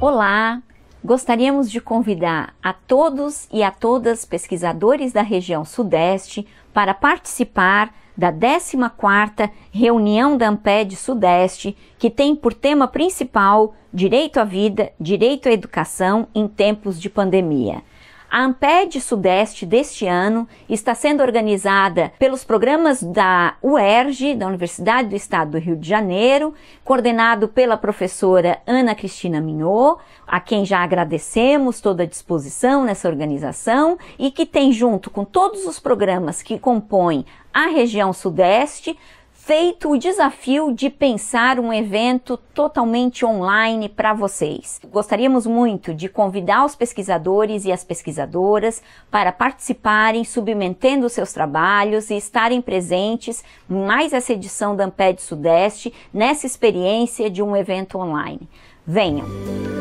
Olá! Gostaríamos de convidar a todos e a todas pesquisadores da região Sudeste para participar da 14ª reunião da Amped Sudeste, que tem por tema principal Direito à Vida, Direito à Educação em tempos de pandemia. A Amped Sudeste deste ano está sendo organizada pelos programas da UERJ, da Universidade do Estado do Rio de Janeiro, coordenado pela professora Ana Cristina Minot, a quem já agradecemos toda a disposição nessa organização e que tem junto com todos os programas que compõem a região Sudeste feito o desafio de pensar um evento totalmente online para vocês. Gostaríamos muito de convidar os pesquisadores e as pesquisadoras para participarem, submetendo seus trabalhos e estarem presentes mais essa edição da Amped Sudeste nessa experiência de um evento online. Venham!